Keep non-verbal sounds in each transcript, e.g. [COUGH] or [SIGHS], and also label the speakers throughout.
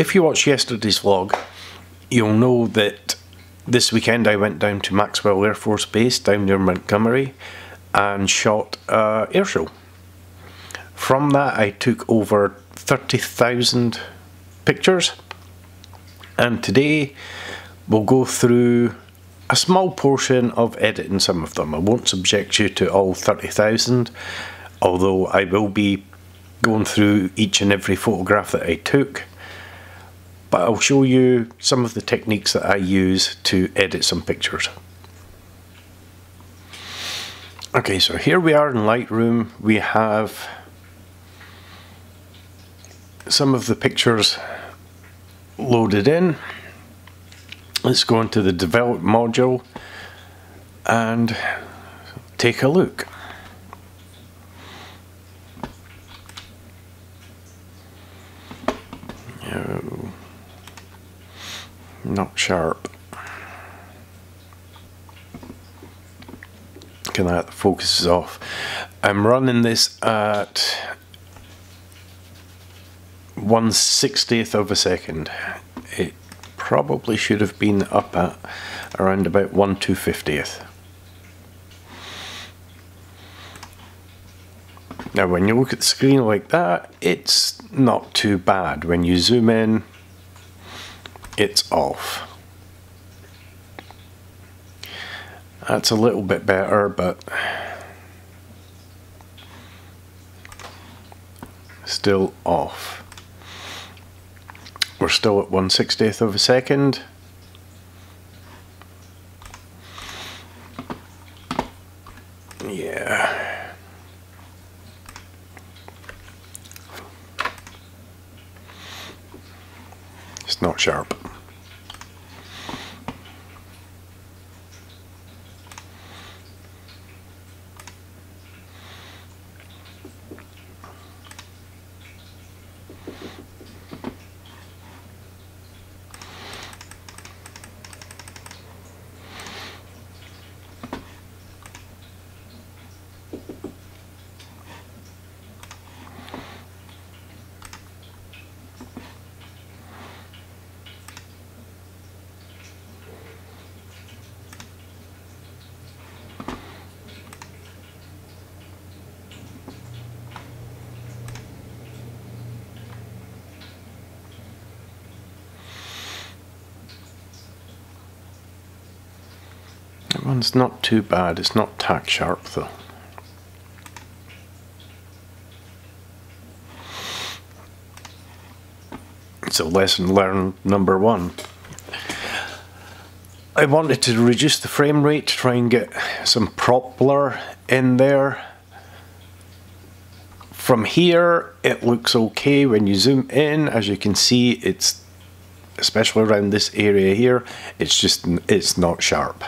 Speaker 1: If you watched yesterday's vlog, you'll know that this weekend I went down to Maxwell Air Force Base down near Montgomery and shot a air show. From that I took over 30,000 pictures and today we'll go through a small portion of editing some of them. I won't subject you to all 30,000 although I will be going through each and every photograph that I took but I'll show you some of the techniques that I use to edit some pictures. Okay, so here we are in Lightroom. We have some of the pictures loaded in. Let's go into the develop module and take a look. Oh. Not sharp. Can that the focus is off. I'm running this at 1 60th of a second. It probably should have been up at around about 1 250th. Now when you look at the screen like that, it's not too bad. When you zoom in, it's off. That's a little bit better, but still off. We're still at 1 60th of a second. Yeah. It's not sharp. One's not too bad, it's not tack sharp though. It's a lesson learned number one. I wanted to reduce the frame rate to try and get some prop blur in there. From here it looks okay when you zoom in as you can see it's especially around this area here it's just it's not sharp.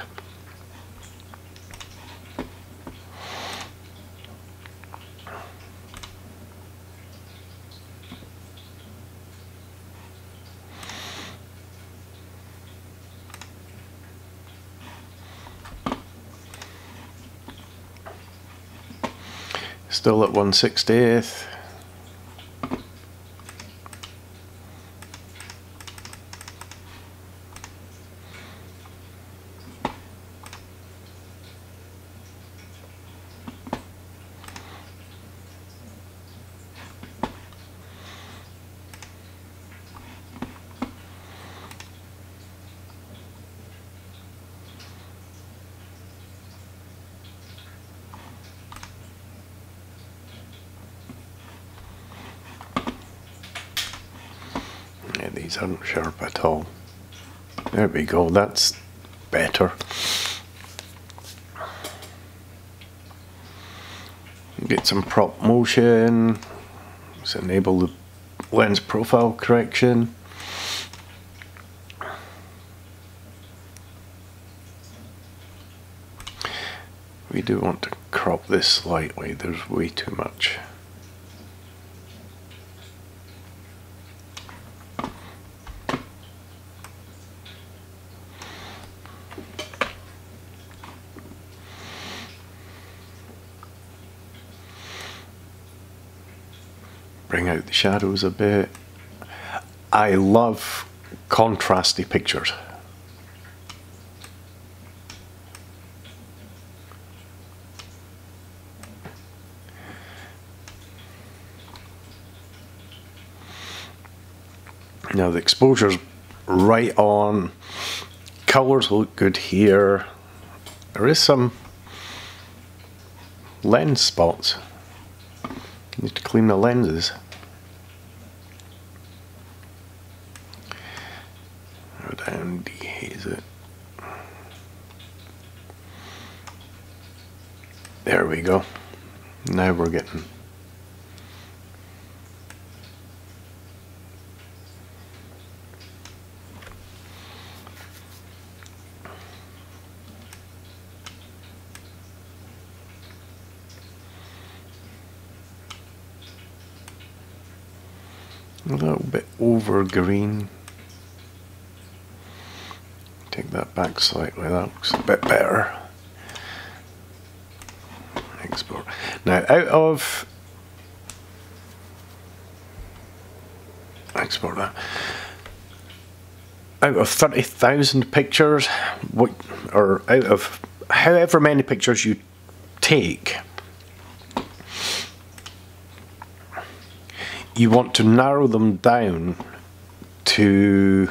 Speaker 1: Still at 160th. these aren't sharp at all. There we go, that's better. Get some prop motion. Let's enable the lens profile correction. We do want to crop this slightly, there's way too much. Bring out the shadows a bit. I love contrasty pictures. Now the exposure's right on. Colours look good here. There is some lens spots. Clean the lenses. Go down, dehaze it. There we go. Now we're getting a little bit green. Take that back slightly, that looks a bit better. Export. Now out of export that. Out of 30,000 pictures, what, or out of however many pictures you take, you want to narrow them down to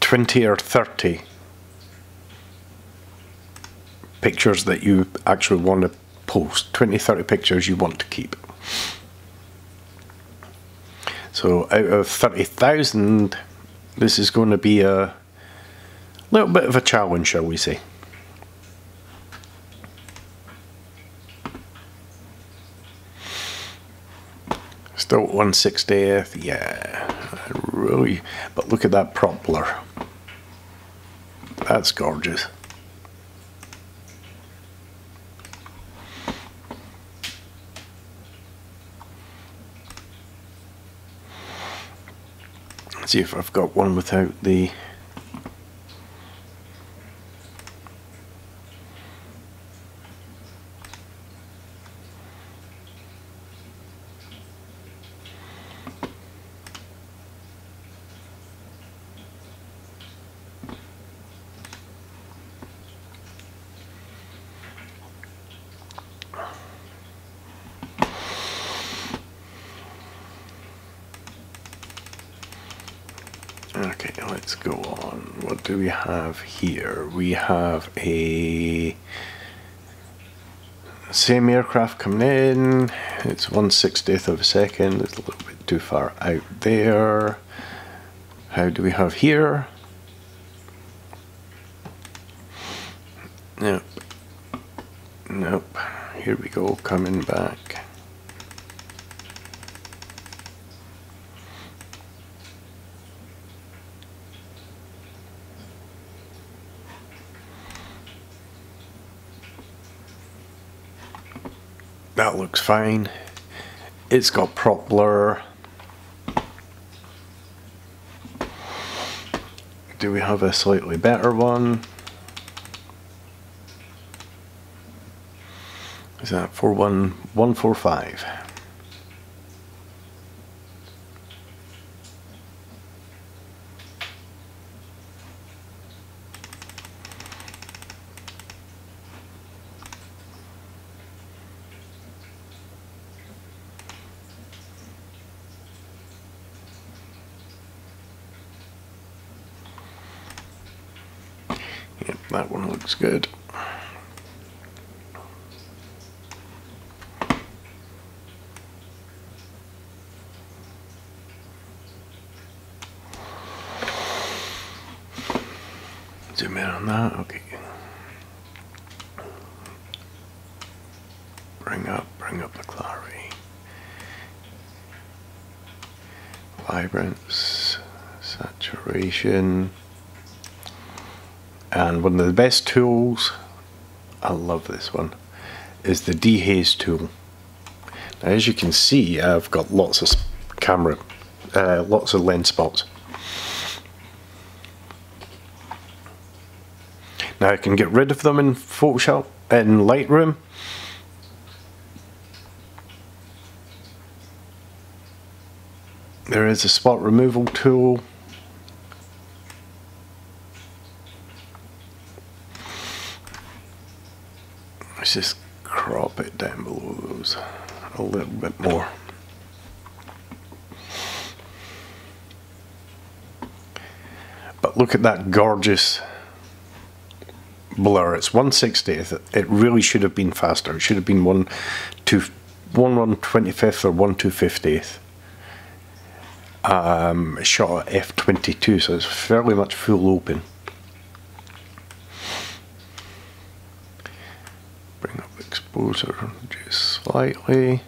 Speaker 1: 20 or 30 pictures that you actually want to post. 20 30 pictures you want to keep. So out of 30,000 this is going to be a little bit of a challenge shall we say Still 160th, yeah, really. But look at that prop blur. That's gorgeous. See if I've got one without the Okay, let's go on. What do we have here? We have a same aircraft coming in. It's 160th of a second. It's a little bit too far out there. How do we have here? Nope. Nope. Here we go, coming back. That looks fine. It's got prop blur. Do we have a slightly better one? Is that 41145? Yep, that one looks good. Zoom in on that, okay. Bring up, bring up the clarity. Vibrance, saturation. One of the best tools, I love this one, is the dehaze tool. Now as you can see, I've got lots of camera, uh, lots of lens spots. Now I can get rid of them in Photoshop, in Lightroom. There is a spot removal tool. Let's just crop it down below those a little bit more. But look at that gorgeous blur. It's 160th. It really should have been faster. It should have been 1 to 1 125th or 1 250th. Um, shot at f22, so it's fairly much full open. Bring exposure just slightly.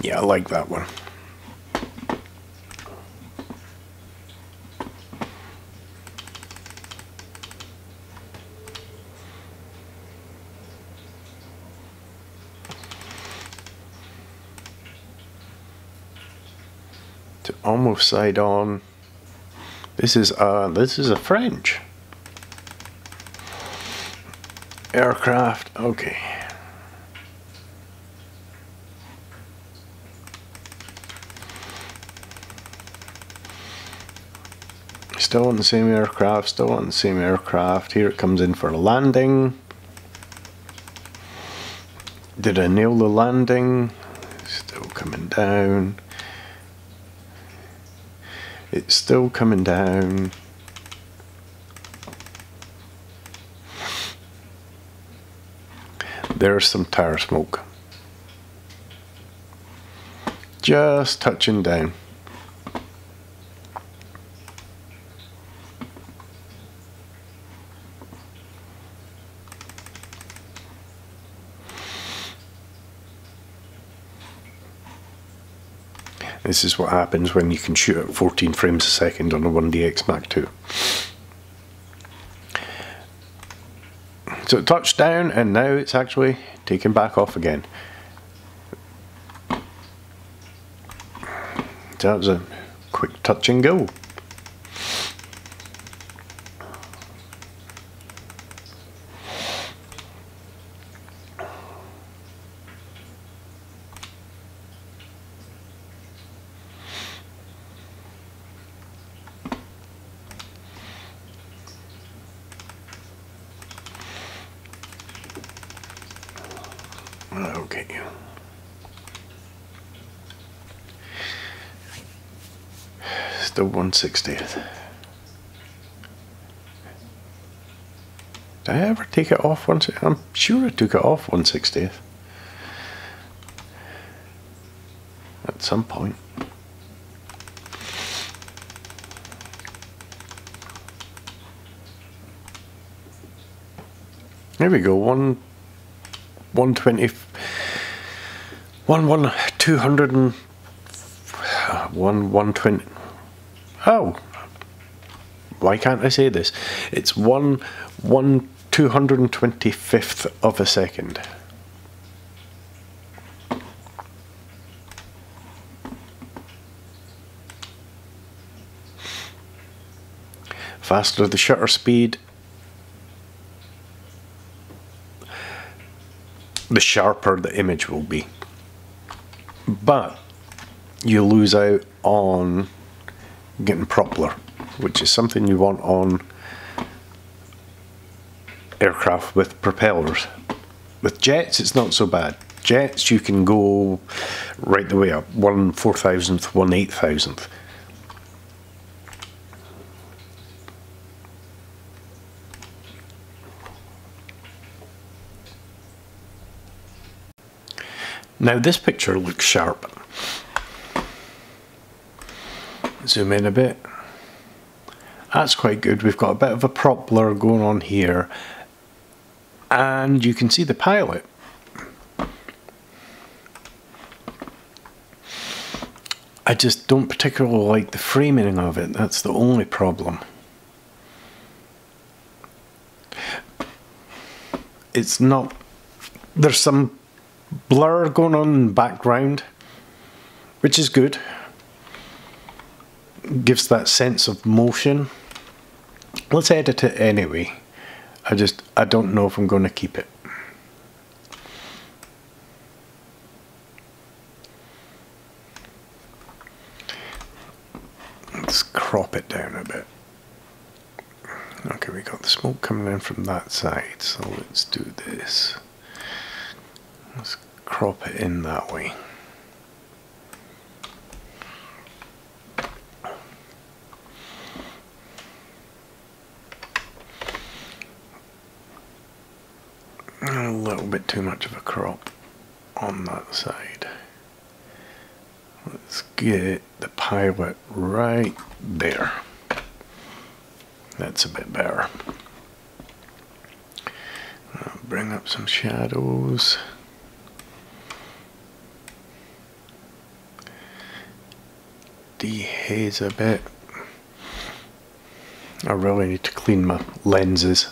Speaker 1: Yeah, I like that one. To almost side on. This is uh this is a French aircraft. Okay. Still on the same aircraft, still on the same aircraft. Here it comes in for a landing. Did I nail the landing? Still coming down. It's still coming down. There's some tire smoke. Just touching down. This is what happens when you can shoot at 14 frames a second on a 1DX Mark II. So it touched down and now it's actually taken back off again. So that was a quick touch and go. Okay. Still 160th. Did I ever take it off once? I'm sure I took it off 160th. At some point. There we go, one 120 one one two hundred and one one twenty oh why can't I say this? It's one one two hundred and twenty fifth of a second. Faster the shutter speed. The sharper the image will be. But you lose out on getting propeller, which is something you want on aircraft with propellers. With jets, it's not so bad. Jets, you can go right the way up, one four thousandth, one eight thousandth. Now this picture looks sharp. Zoom in a bit. That's quite good. We've got a bit of a prop blur going on here. And you can see the pilot. I just don't particularly like the framing of it. That's the only problem. It's not... There's some blur going on in the background, which is good. Gives that sense of motion. Let's edit it anyway. I just, I don't know if I'm going to keep it. Let's crop it down a bit. Okay, we got the smoke coming in from that side, so let's do this. Let's crop it in that way. A little bit too much of a crop on that side. Let's get the pilot right there. That's a bit better. I'll bring up some shadows. Dehaze a bit. I really need to clean my lenses.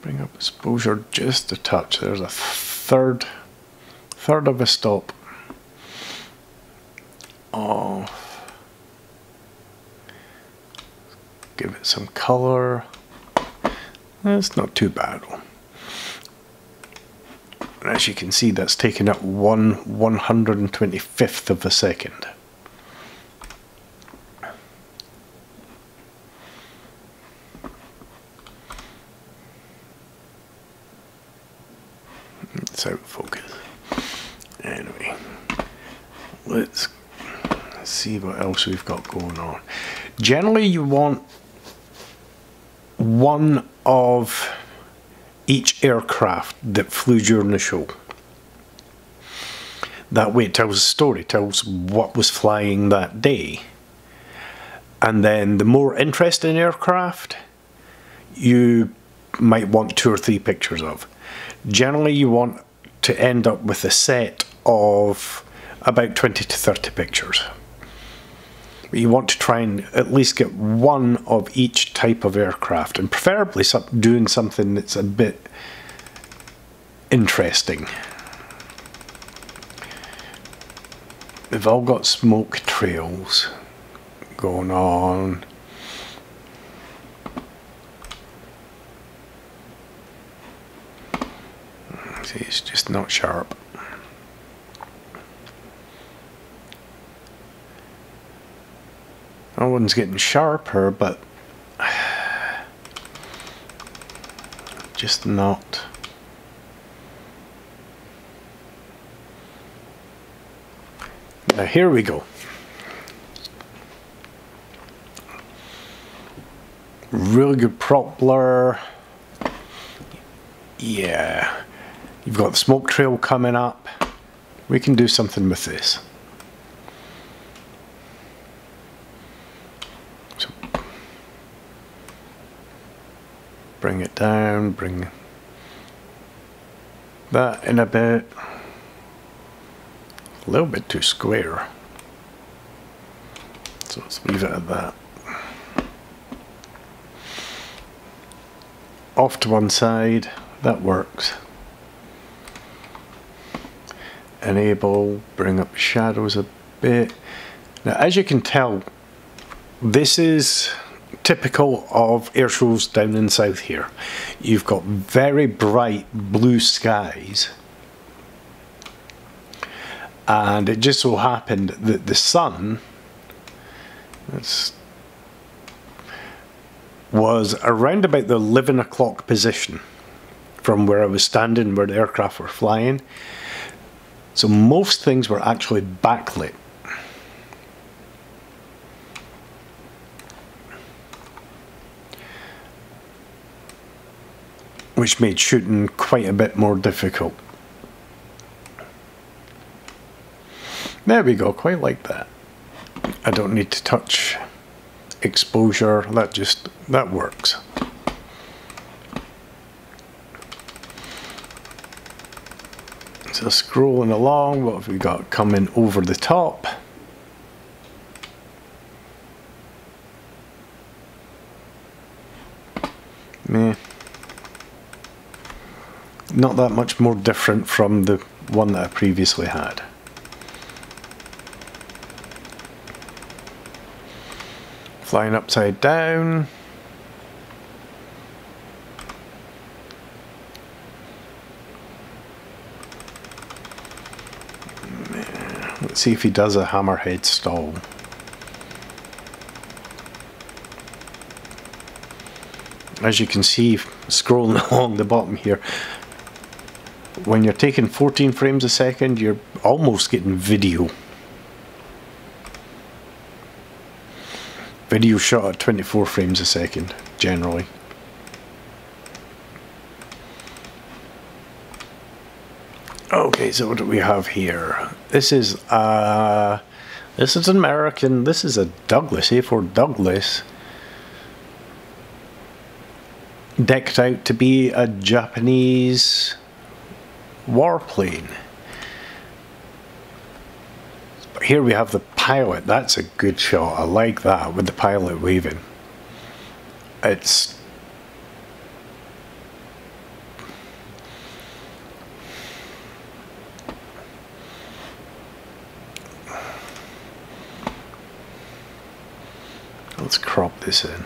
Speaker 1: Bring up exposure just a touch. There's a third, third of a stop off. Give it some color. That's not too bad. And as you can see, that's taken up one 125th of a second. It's out of focus. Anyway, let's see what else we've got going on. Generally, you want one of each aircraft that flew during the show. That way, it tells a story, tells what was flying that day. And then the more interesting aircraft, you might want two or three pictures of. Generally, you want to end up with a set of about 20 to 30 pictures. You want to try and at least get one of each type of aircraft and preferably doing something that's a bit interesting. They've all got smoke trails going on. See, it's just not sharp. One's getting sharper, but [SIGHS] just not. Now here we go. Really good prop blur. Yeah. You've got the smoke trail coming up. We can do something with this. Bring it down, bring that in a bit. A little bit too square. So let's leave it at that. Off to one side, that works enable, bring up shadows a bit. Now, as you can tell, this is typical of air shows down in south here. You've got very bright blue skies. And it just so happened that the sun was around about the 11 o'clock position from where I was standing, where the aircraft were flying. So most things were actually backlit. Which made shooting quite a bit more difficult. There we go, quite like that. I don't need to touch exposure, that just, that works. So scrolling along, what have we got coming over the top? not that much more different from the one that I previously had. Flying upside down. Let's see if he does a hammerhead stall. As you can see, scrolling [LAUGHS] along the bottom here, when you're taking 14 frames a second, you're almost getting video. Video shot at 24 frames a second, generally. Okay, so what do we have here? This is uh this is an American. This is a Douglas A4 Douglas decked out to be a Japanese warplane. But here we have the pilot. That's a good shot. I like that with the pilot waving. It's Let's crop this in.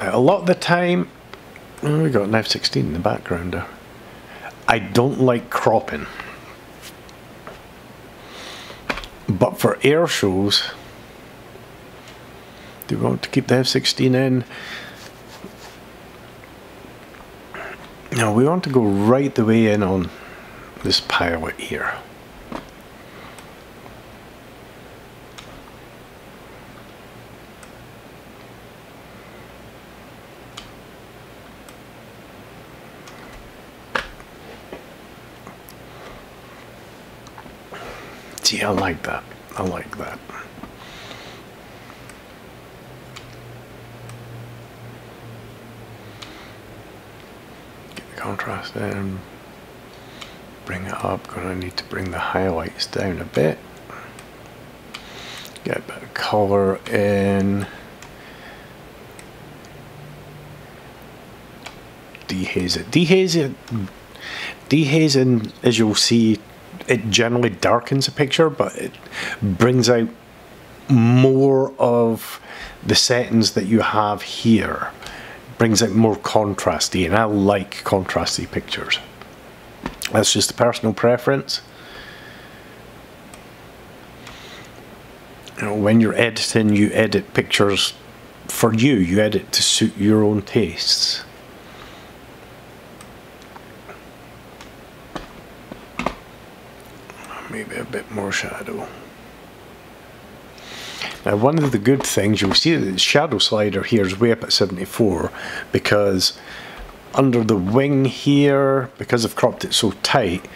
Speaker 1: Now, a lot of the time, oh, we got an F16 in the background there. I don't like cropping. But for air shows, do we want to keep the F16 in? Now we want to go right the way in on this pilot here. See, I like that. I like that. Get the contrast in. Bring it up. Gonna need to bring the highlights down a bit. Get a bit of color in. Dehaze it. Dehaze it. Dehazing, as you'll see, it generally darkens a picture, but it brings out more of the settings that you have here. It Brings out more contrasty, and I like contrasty pictures. That's just a personal preference. You know, when you're editing, you edit pictures for you. You edit to suit your own tastes. Maybe a bit more shadow. Now one of the good things, you'll see that the shadow slider here is way up at 74 because under the wing here, because I've cropped it so tight,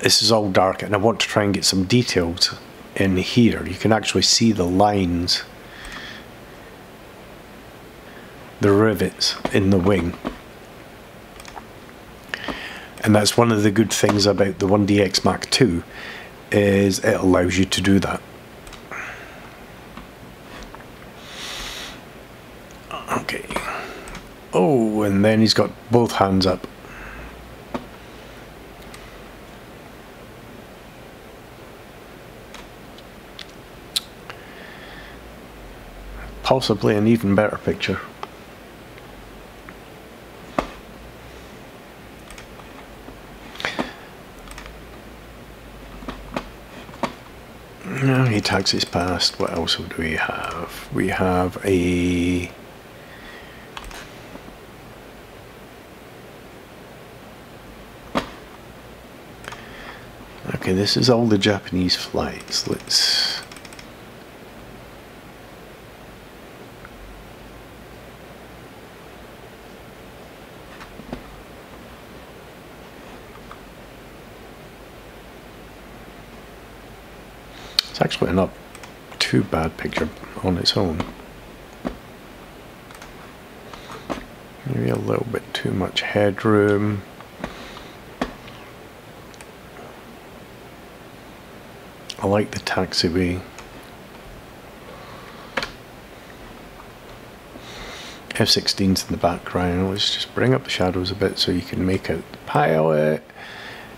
Speaker 1: this is all dark and I want to try and get some details in here. You can actually see the lines, the rivets in the wing. And that's one of the good things about the 1DX Mark II is it allows you to do that. Okay. Oh, and then he's got both hands up. Possibly an even better picture. No, he taxis past. What else do we have? We have a. Okay, this is all the Japanese flights. Let's. It's actually not too bad picture on its own. Maybe a little bit too much headroom. I like the taxiway. F-16's in the background. Let's just bring up the shadows a bit so you can make out the pilot.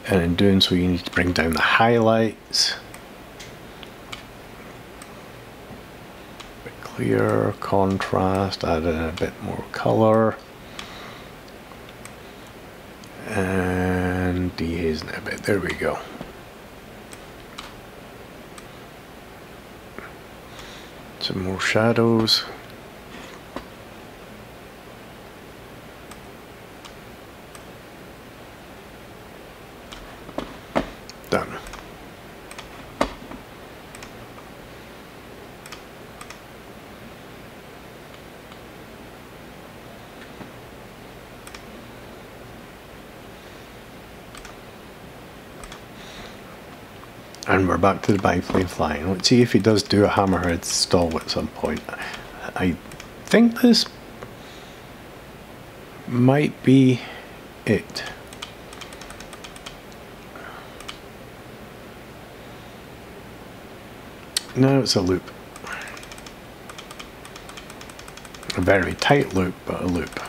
Speaker 1: And in doing so you need to bring down the highlights. Clear contrast, add in a bit more color. And dehazing a bit. There we go. Some more shadows. Done. And we're back to the biplane flying. Let's see if he does do a hammerhead stall at some point. I think this might be it. No, it's a loop. A very tight loop, but a loop.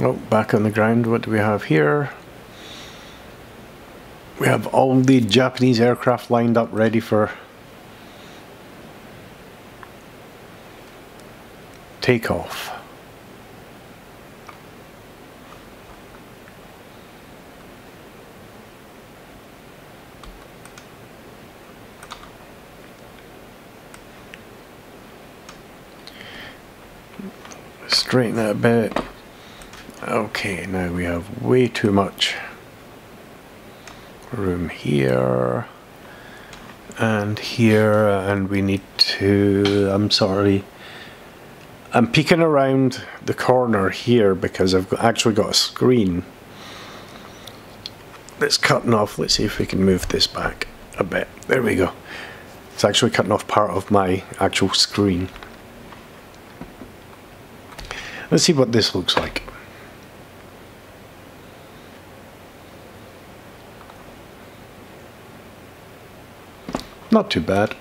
Speaker 1: Oh, back on the ground, what do we have here? We have all the Japanese aircraft lined up ready for takeoff. Straighten that bit. Okay, now we have way too much room here and here and we need to I'm sorry. I'm peeking around the corner here because I've actually got a screen that's cutting off. Let's see if we can move this back a bit. There we go. It's actually cutting off part of my actual screen. Let's see what this looks like Not too bad.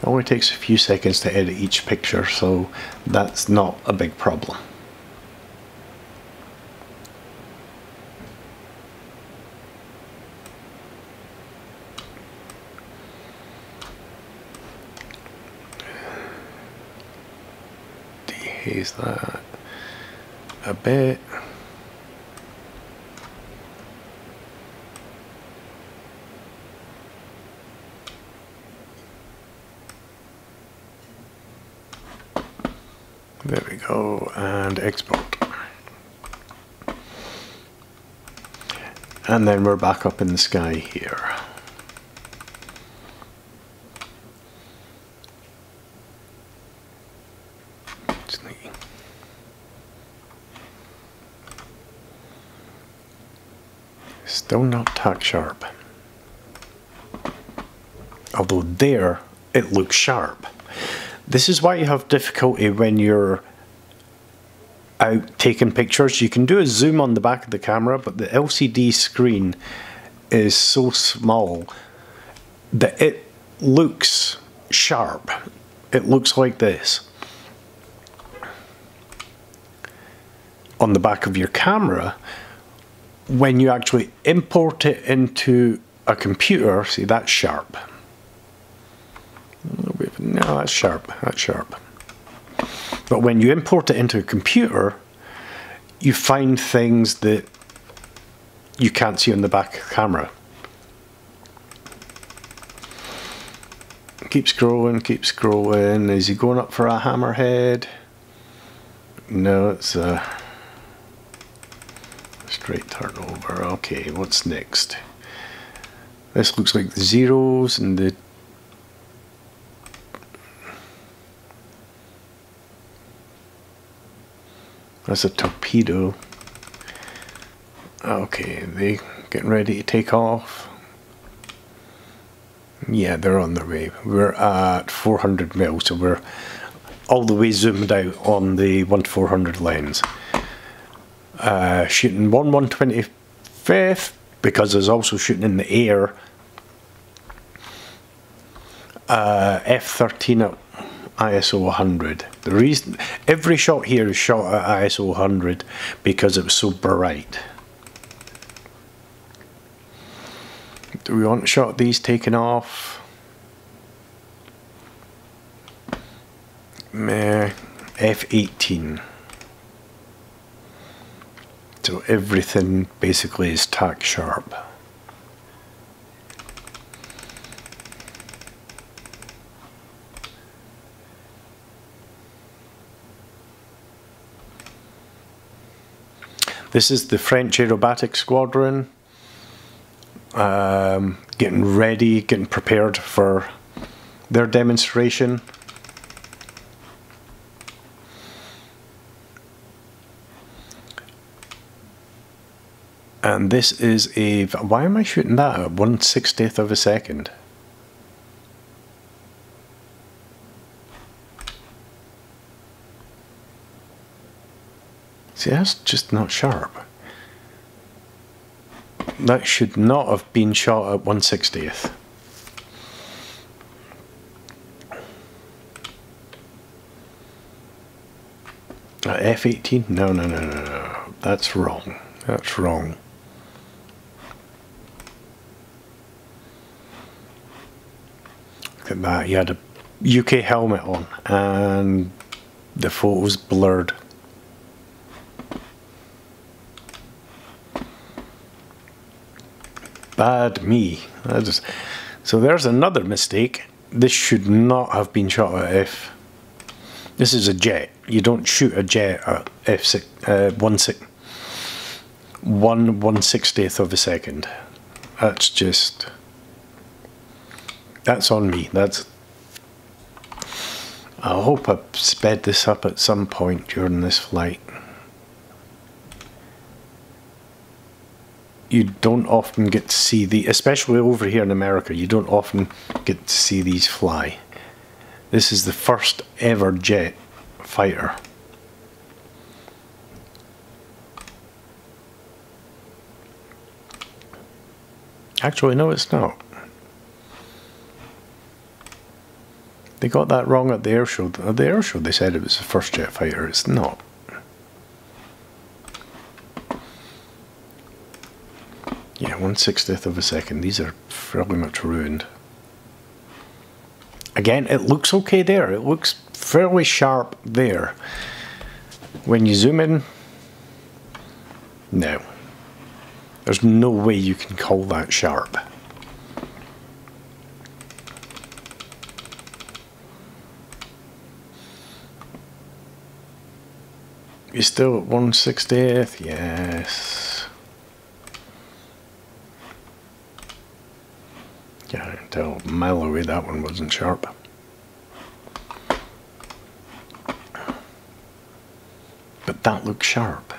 Speaker 1: It only takes a few seconds to edit each picture, so that's not a big problem. Dehaze that a bit. There we go, and export. And then we're back up in the sky here. Still not tack sharp. Although there, it looks sharp. This is why you have difficulty when you're out taking pictures. You can do a zoom on the back of the camera, but the LCD screen is so small that it looks sharp. It looks like this. On the back of your camera, when you actually import it into a computer, see that's sharp. No, that's sharp, that's sharp. But when you import it into a computer, you find things that you can't see on the back camera. Keep scrolling, keep scrolling. Is he going up for a hammerhead? No, it's a straight turnover. Okay, what's next? This looks like the zeros and the That's a torpedo. Okay, they getting ready to take off. Yeah, they're on their way. We're at 400 mil, so we're all the way zoomed out on the 1 to 400 lens. Uh, shooting 1 125th because there's also shooting in the air. Uh, F13 at ISO 100. The reason every shot here is shot at ISO 100 because it was so bright. Do we want shot these taken off? Meh, F18. So everything basically is tack sharp. This is the French aerobatic squadron. Um, getting ready, getting prepared for their demonstration. And this is a, why am I shooting that at 1 60th of a second? See, that's just not sharp. That should not have been shot at 1 60th. At F18? No, no, no, no, no. That's wrong. That's wrong. Look at that. He had a UK helmet on and the photo's blurred. Bad me. So there's another mistake. This should not have been shot at F. This is a jet. You don't shoot a jet at F six, uh, one six, one one sixtieth of a second. That's just that's on me. That's. I hope I've sped this up at some point during this flight. You don't often get to see the, especially over here in America, you don't often get to see these fly. This is the first ever jet fighter. Actually, no, it's not. They got that wrong at the air show. At the air show, they said it was the first jet fighter. It's not. Yeah, one sixtieth of a second. These are fairly much ruined. Again, it looks okay there. It looks fairly sharp there. When you zoom in, no. There's no way you can call that sharp. You're still at 160th? Yes. Yeah, I can tell mile away that one wasn't sharp. But that looks sharp.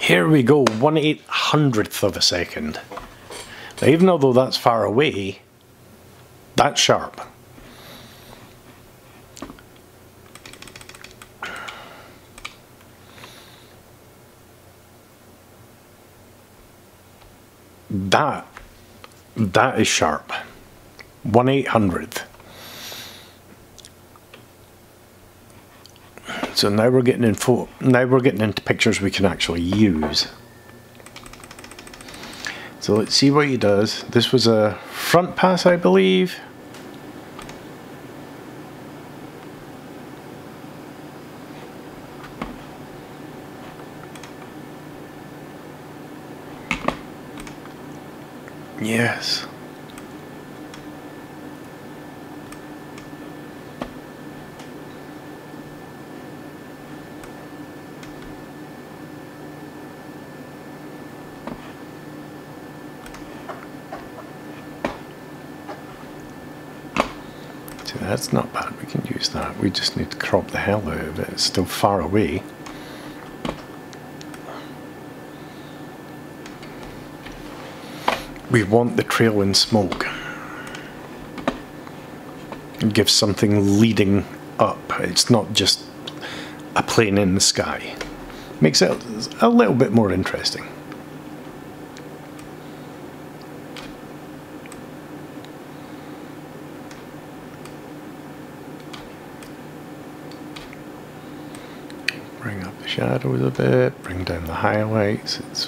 Speaker 1: Here we go, 1 8 hundredth of a second. Now even though that's far away, that's sharp. That, that is sharp. 1 8 hundredth. So now we're getting in now we're getting into pictures we can actually use. So let's see what he does. This was a front pass, I believe. Yes. See, that's not bad. We can use that. We just need to crop the hell out of it. It's still far away. we want the trail in smoke. It gives something leading up. It's not just a plane in the sky. Makes it a little bit more interesting. bring up the shadows a bit, bring down the highlights. It's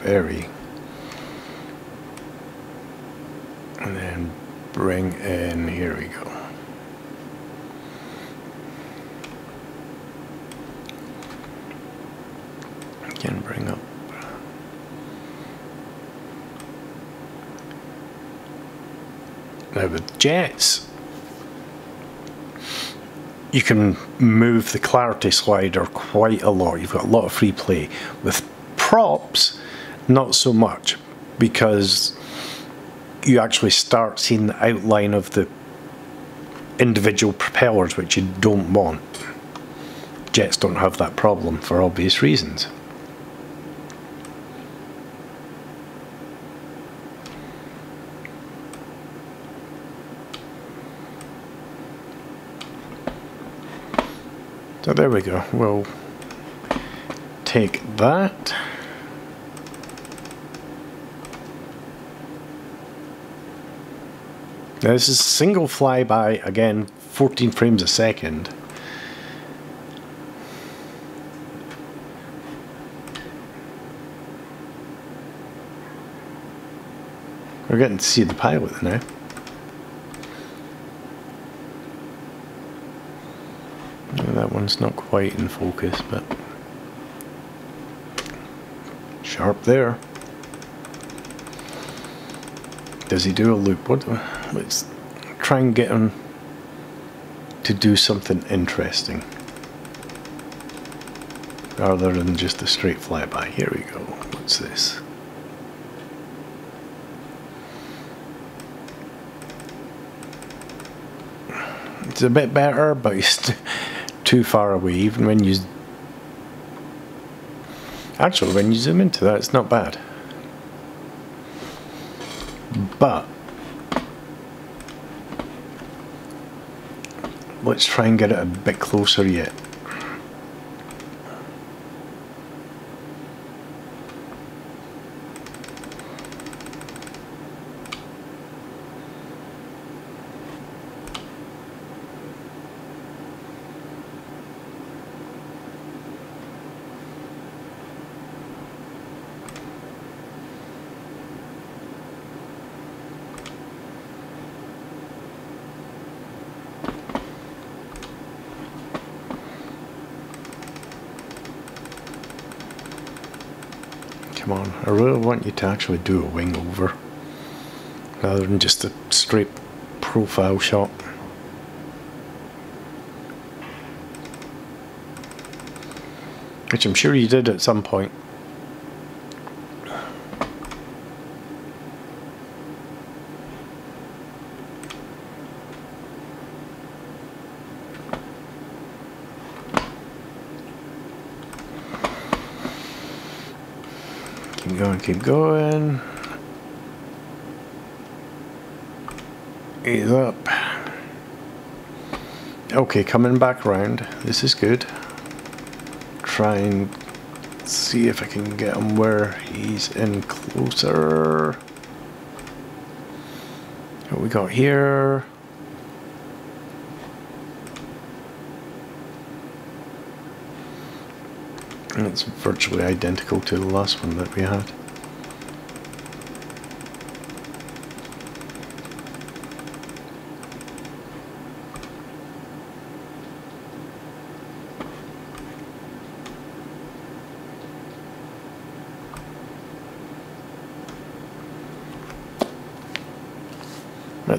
Speaker 1: very. And then bring in, here we go. Again, bring up. Now with jets, you can move the clarity slider quite a lot. You've got a lot of free play. With props, not so much because you actually start seeing the outline of the individual propellers, which you don't want. Jets don't have that problem for obvious reasons. So there we go. We'll take that. Now this is single flyby, again, 14 frames a second. We're getting to see the pilot now. that one's not quite in focus, but sharp there. Does he do a loop? What? Let's try and get him to do something interesting rather than just a straight flyby. Here we go. What's this? It's a bit better, but too far away, even when you... Actually, when you zoom into that, it's not bad. But... Let's try and get it a bit closer yet. come on. I really want you to actually do a wing over rather than just a straight profile shot. Which I'm sure you did at some point. Keep going. Ease up. Okay, coming back around. This is good. Try and see if I can get him where he's in closer. What we got here? And it's virtually identical to the last one that we had.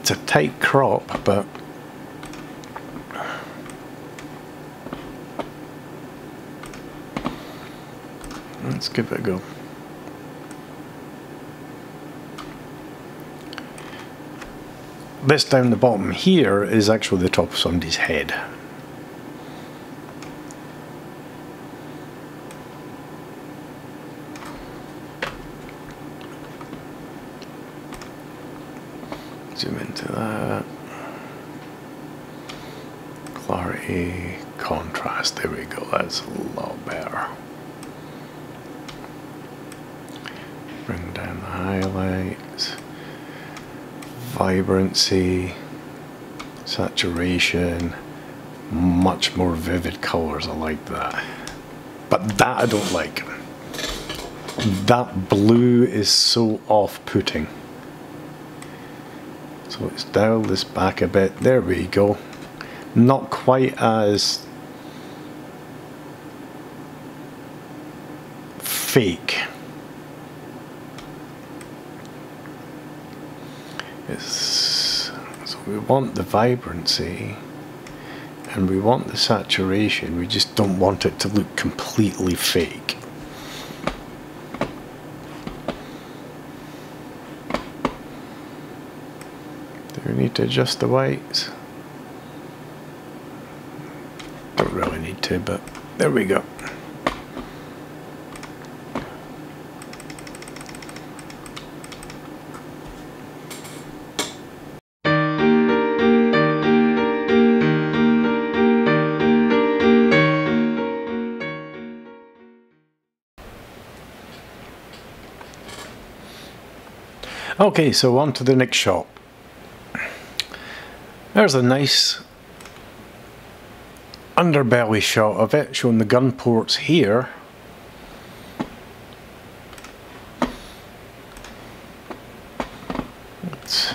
Speaker 1: It's a tight crop, but Let's give it a go. This down the bottom here is actually the top of somebody's head. Zoom into that. Clarity, contrast, there we go, that's a lot better. Bring down the highlights, vibrancy, saturation, much more vivid colors. I like that. But that I don't like. That blue is so off-putting. So let's dial this back a bit. There we go. Not quite as fake. It's, so we want the vibrancy and we want the saturation, we just don't want it to look completely fake. Do we need to adjust the whites? Don't really need to, but there we go. Okay, so on to the next shot. There's a nice underbelly shot of it, showing the gun ports here. It's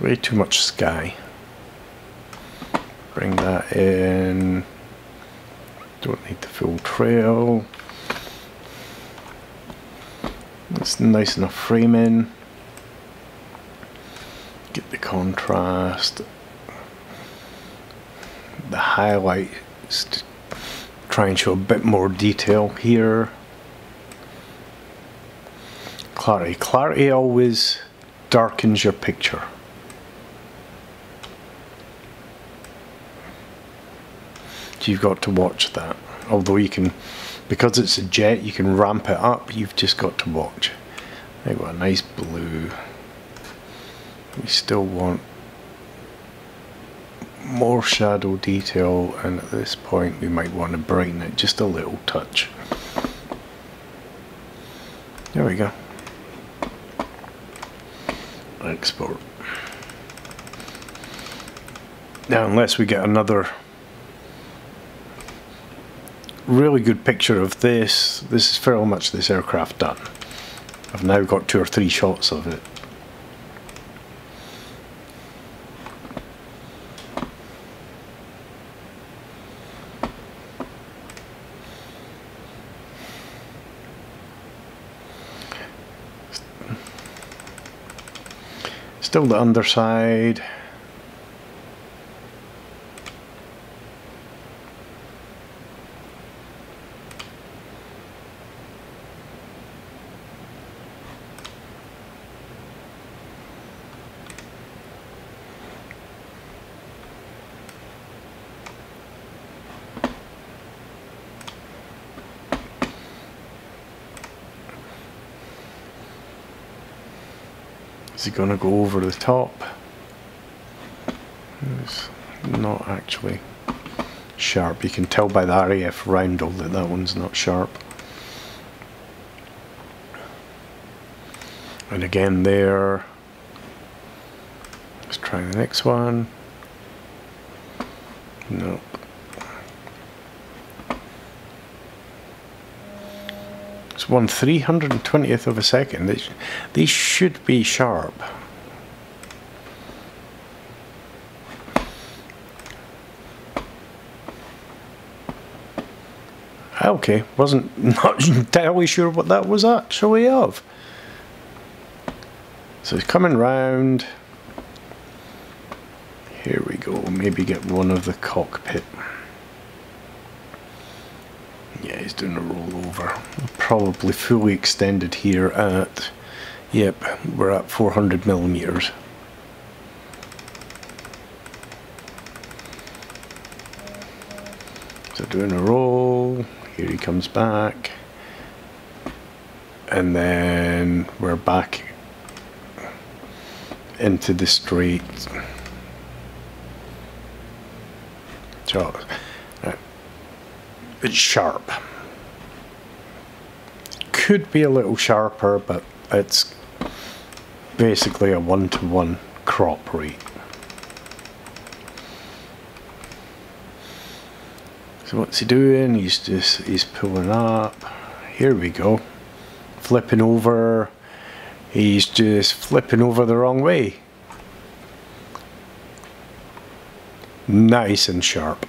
Speaker 1: way too much sky. Bring that in. Don't need the full trail. Nice enough framing. Get the contrast. The highlights to try and show a bit more detail here. Clarity. Clarity always darkens your picture. You've got to watch that. Although you can because it's a jet you can ramp it up you've just got to watch they've got a nice blue we still want more shadow detail and at this point we might want to brighten it just a little touch there we go export now unless we get another really good picture of this. This is fairly much this aircraft done. I've now got two or three shots of it. Still the underside. Is he going to go over the top? It's not actually sharp. You can tell by the RAF roundel that that one's not sharp. And again there. Let's try the next one. One 320th of a second. These should be sharp. Okay, wasn't [LAUGHS] not entirely sure what that was actually of. So it's coming round. Here we go, maybe get one of the cockpit. Yeah, he's doing a rollover. Probably fully extended here at, yep, we're at 400 millimeters. So doing a roll, here he comes back, and then we're back into the straight. So, uh, it's sharp. Could be a little sharper, but it's basically a one-to-one -one crop rate. So what's he doing? He's just, he's pulling up. Here we go. Flipping over. He's just flipping over the wrong way. Nice and sharp.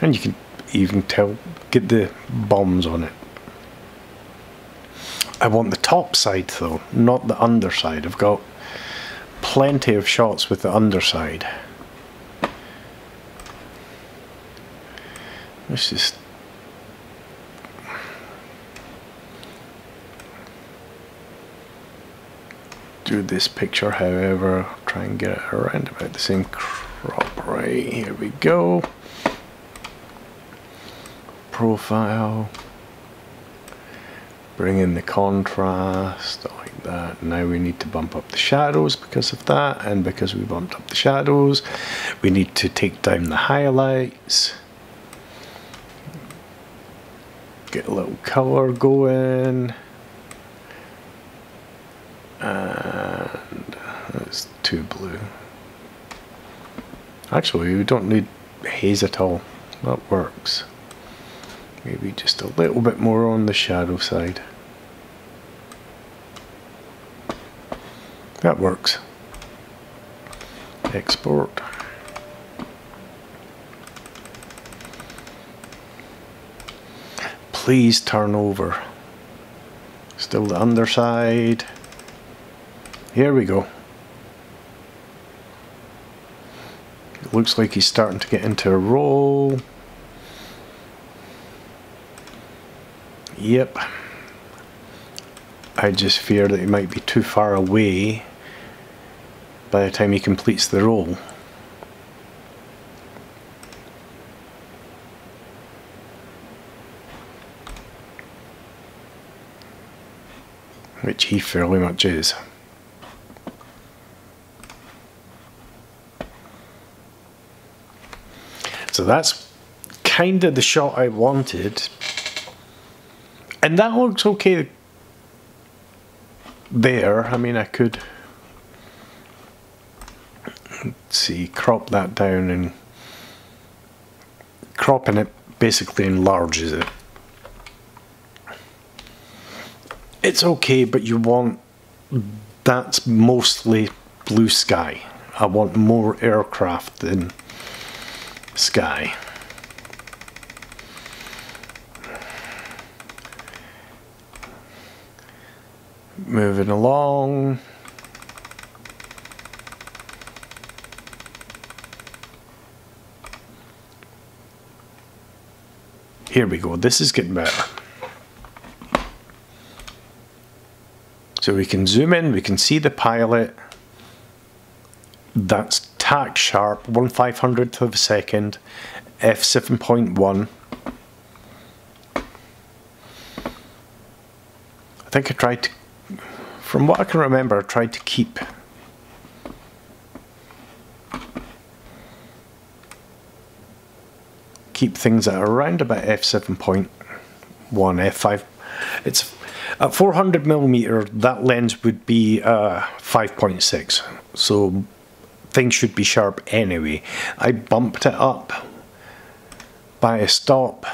Speaker 1: And you can even tell, get the bombs on it. I want the top side though, not the underside. I've got plenty of shots with the underside. Let's just do this picture however try and get it around about the same crop right here we go profile bring in the contrast like that. Now we need to bump up the shadows because of that and because we bumped up the shadows we need to take down the highlights. Get a little color going. And that's too blue. Actually we don't need haze at all. That works maybe just a little bit more on the shadow side that works export please turn over. Still the underside. Here we go. It looks like he's starting to get into a roll. Yep. I just fear that he might be too far away by the time he completes the roll. which he fairly much is. So that's kind of the shot I wanted. And that looks okay there. I mean, I could see, crop that down and cropping it basically enlarges it. it's okay, but you want that's mostly blue sky. I want more aircraft than sky. Moving along. Here we go. This is getting better. So we can zoom in, we can see the pilot. That's tack sharp, 1 500th of a second, f7.1. I think I tried to, from what I can remember, I tried to keep keep things at around about f7.1, f5. It's at 400 millimeter, that lens would be uh, 5.6. So things should be sharp anyway. I bumped it up by a stop.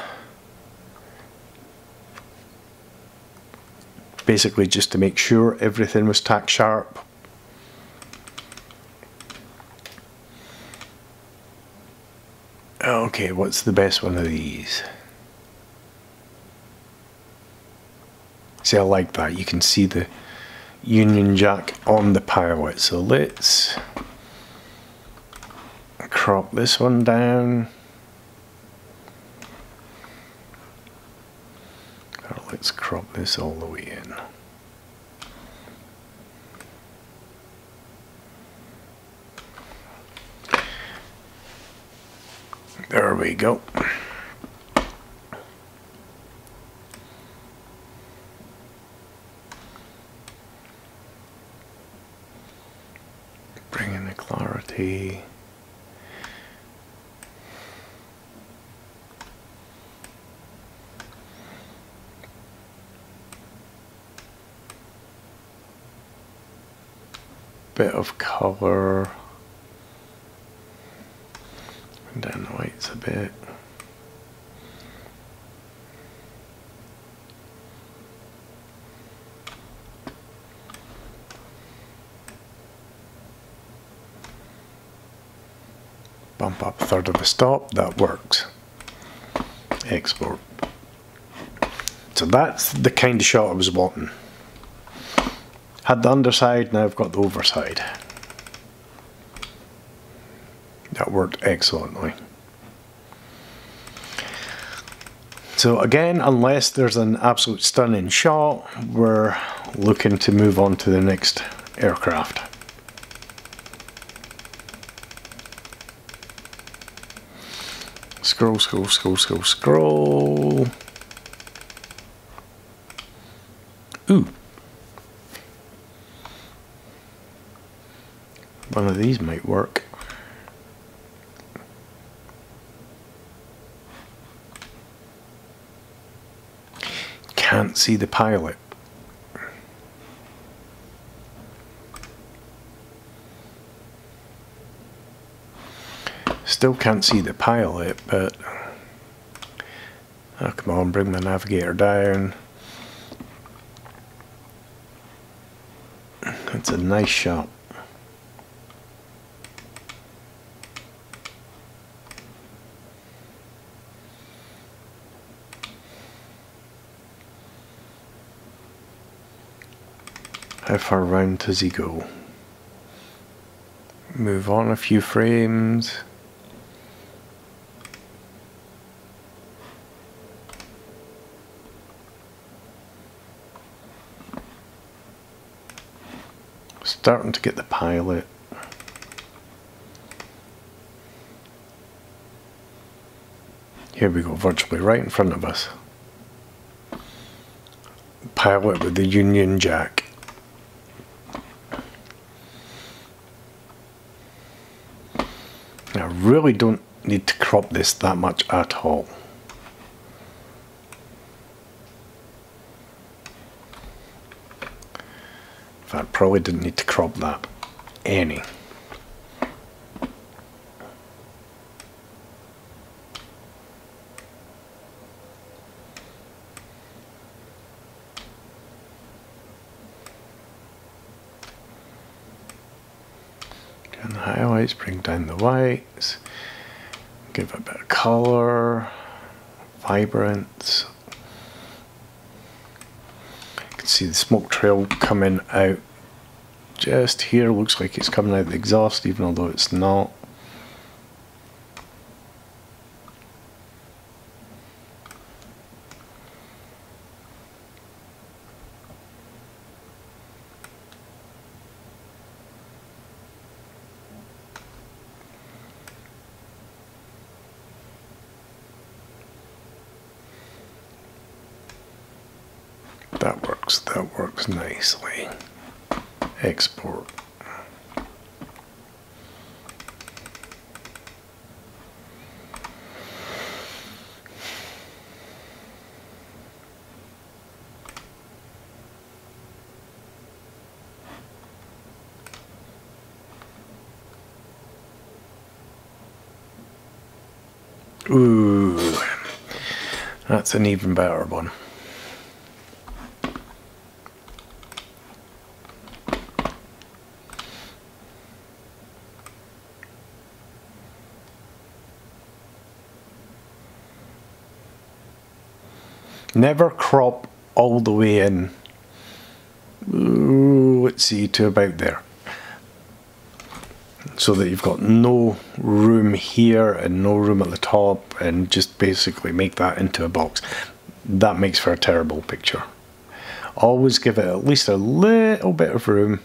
Speaker 1: Basically just to make sure everything was tack sharp. Okay, what's the best one of these? See, I like that. You can see the Union Jack on the pilot. So let's crop this one down. Let's crop this all the way in. There we go. Bring in the clarity. bit of color and down the whites a bit. Bump up a third of a stop that works. Export. So that's the kind of shot I was wanting. Had the underside, now I've got the overside. That worked excellently. So again, unless there's an absolute stunning shot, we're looking to move on to the next aircraft. Scroll, scroll, scroll, scroll, scroll. Of these might work. Can't see the pilot. Still can't see the pilot, but... Oh, come on, bring my navigator down. That's a nice shot. How far round does he go? Move on a few frames. starting to get the pilot. Here we go, virtually right in front of us. Pilot with the Union Jack. I really don't need to crop this that much at all. I probably didn't need to crop that any. Highlights, bring down the whites, give vibrance. You color, vibrance see the smoke trail coming out just here looks like it's coming out the exhaust even although it's not That works, that works nicely. Export. Ooh, that's an even better one. Never crop all the way in. Ooh, let's see, to about there. So that you've got no room here and no room at the top and just basically make that into a box. That makes for a terrible picture. Always give it at least a little bit of room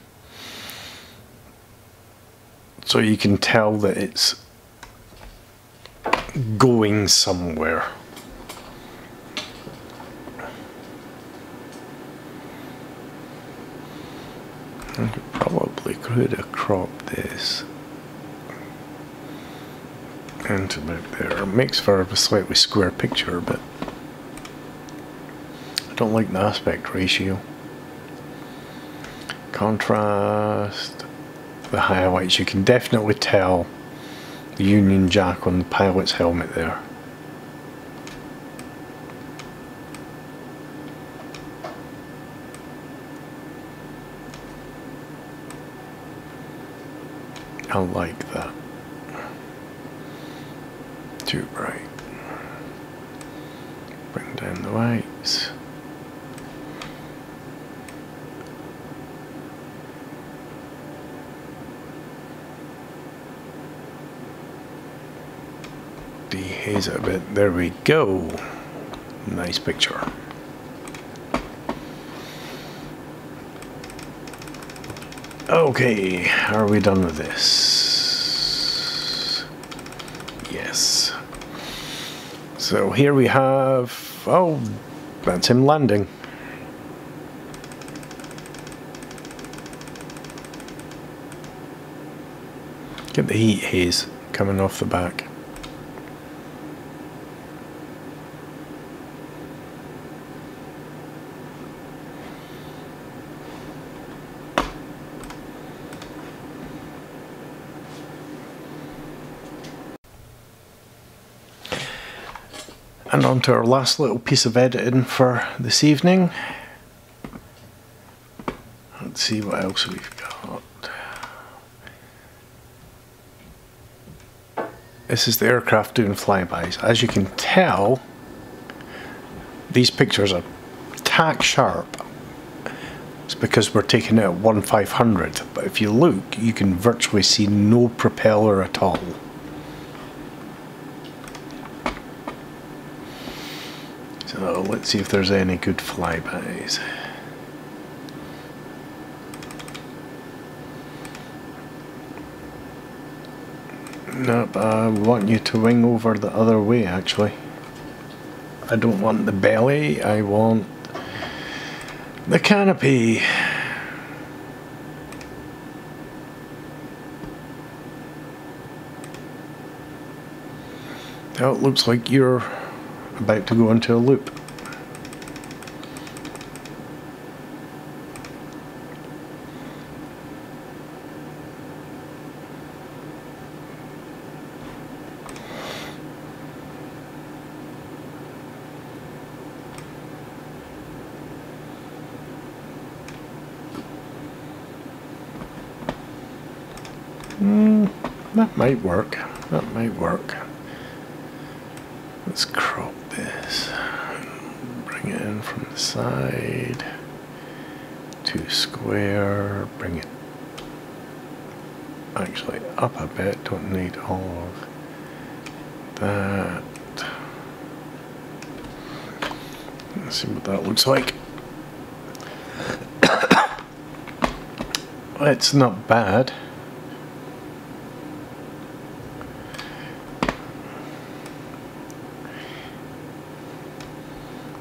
Speaker 1: so you can tell that it's going somewhere. I probably could have cropped and to about there. Makes for a slightly square picture, but I don't like the aspect ratio. Contrast, the highlights, you can definitely tell the Union Jack on the pilot's helmet there. I like that. too bright. Bring down the whites. Dehaze a bit. There we go. Nice picture. Okay, are we done with this? Yes. So here we have, oh, that's him landing. Get the heat haze coming off the back. And on to our last little piece of editing for this evening. Let's see what else we've got. This is the aircraft doing flybys. As you can tell, these pictures are tack sharp. It's because we're taking it at 1 500, but if you look, you can virtually see no propeller at all. So let's see if there's any good flybys. Nope, I want you to wing over the other way actually. I don't want the belly, I want the canopy. Now it looks like you're about to go into a loop. Mm, that might work. That might work. Let's crop this. Bring it in from the side to square. Bring it actually up a bit. Don't need all of that. Let's see what that looks like. [COUGHS] it's not bad.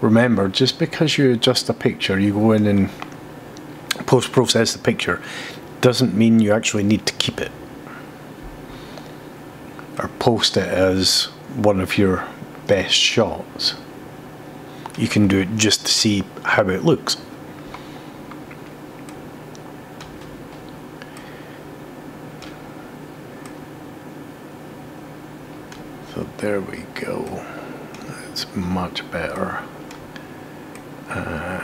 Speaker 1: Remember, just because you adjust a picture, you go in and post-process the picture, doesn't mean you actually need to keep it or post it as one of your best shots. You can do it just to see how it looks. So there we go. it's much better Uh,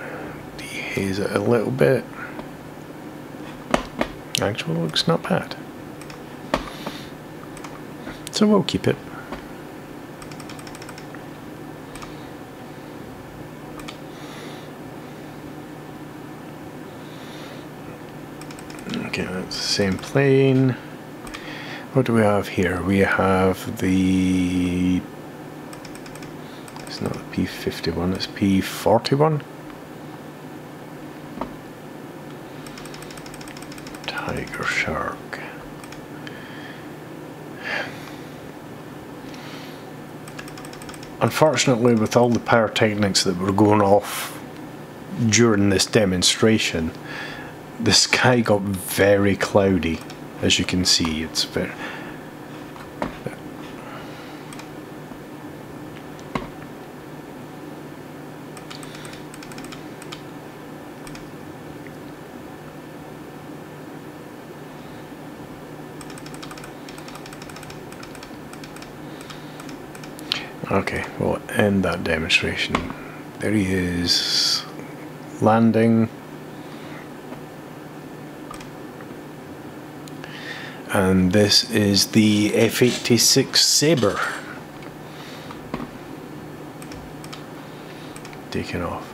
Speaker 1: and dehaze it a little bit. Actually looks not bad. So we'll keep it. Okay, that's the same plane. What do we have here? We have the P51, it's P41. Tiger Shark. Unfortunately, with all the pyrotechnics that were going off during this demonstration, the sky got very cloudy, as you can see. It's very Okay, we'll end that demonstration. There he is, landing. and this is the F86 Sabre. Taking off.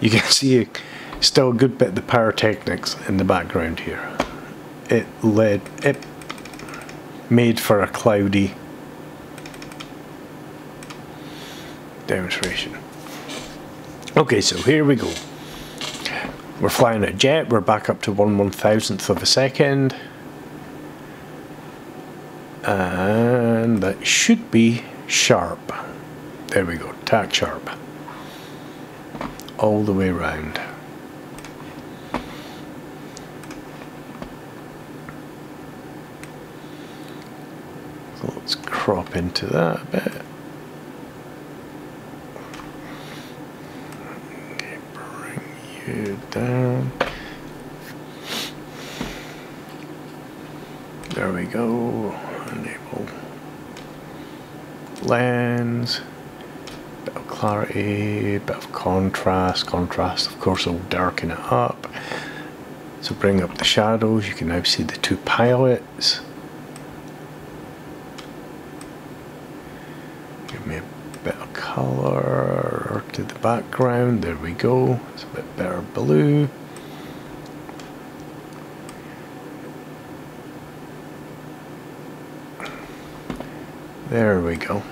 Speaker 1: You can [LAUGHS] see still a good bit of the pyrotechnics in the background here. It led, it made for a cloudy demonstration. Okay, so here we go. We're flying a jet, we're back up to one one thousandth of a second. And that should be sharp. There we go, tack sharp. All the way around. So let's crop into that a bit. Down. There we go. Enable lens. Bit of clarity, bit of contrast. Contrast, of course, will darken it up. So bring up the shadows. You can now see the two pilots. Give me a bit of colour to the background. There we go. It's a bit better blue. There we go.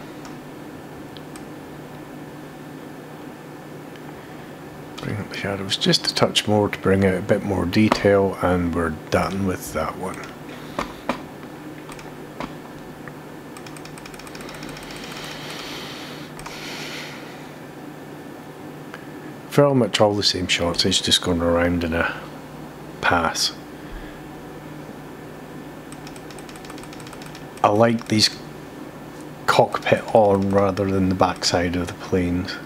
Speaker 1: Bring up the shadows just a touch more to bring out a bit more detail and we're done with that one. Very much all the same shots, it's just going around in a pass. I like these cockpit on rather than the backside of the planes.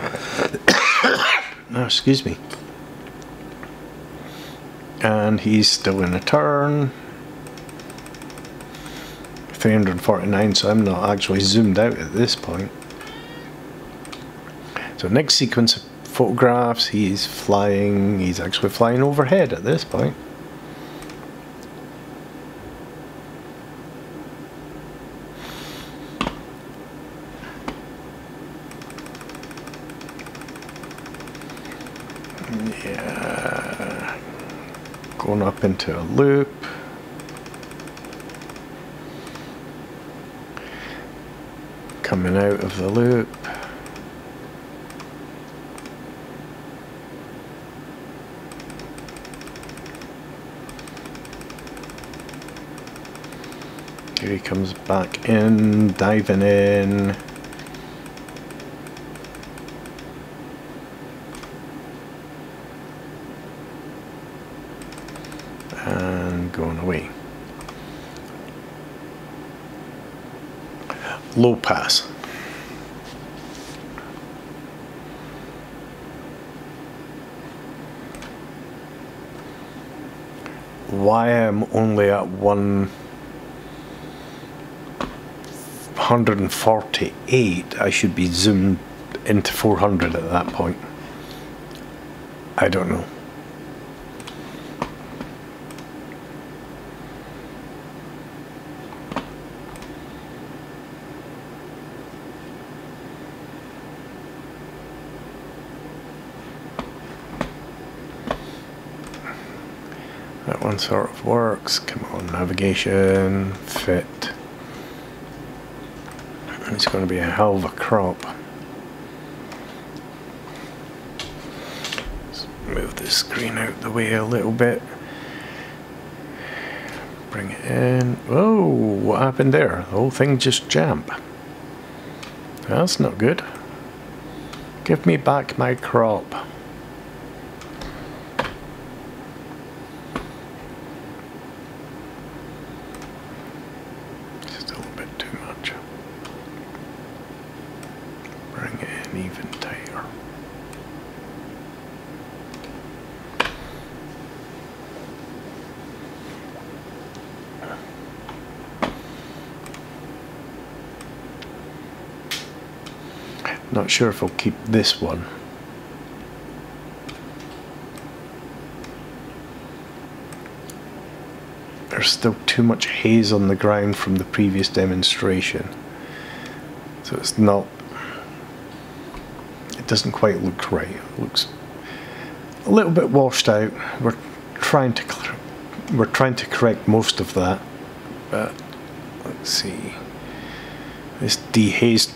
Speaker 1: [COUGHS] oh, excuse me. And he's still in a turn. 349, so I'm not actually zoomed out at this point. So next sequence of photographs, he's flying, he's actually flying overhead at this point. Yeah, going up into a loop. Coming out of the loop. Here he comes back in, diving in. And going away. Low pass. Why I'm only at one 148, I should be zoomed into 400 at that point. I don't know. That one sort of works. Come on, navigation, fit. It's going to be a hell of a crop. Let's move the screen out the way a little bit. Bring it in. Oh, what happened there? The whole thing just jammed. That's not good. Give me back my crop. Not sure if I'll keep this one. there's still too much haze on the ground from the previous demonstration. So it's not, it doesn't quite look right. It looks a little bit washed out. We're trying to, we're trying to correct most of that, but let's see. This dehaze,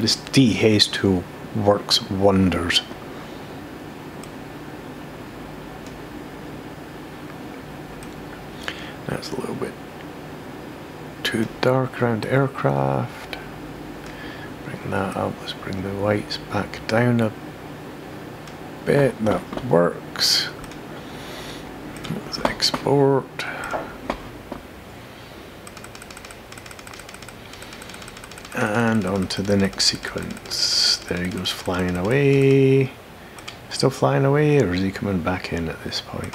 Speaker 1: this dehaze tool works wonders. That's a little bit too dark around aircraft. Bring that up. Let's bring the whites back down a bit. That works. Let's export. And on to the next sequence. There he goes flying away. Still flying away, or is he coming back in at this point?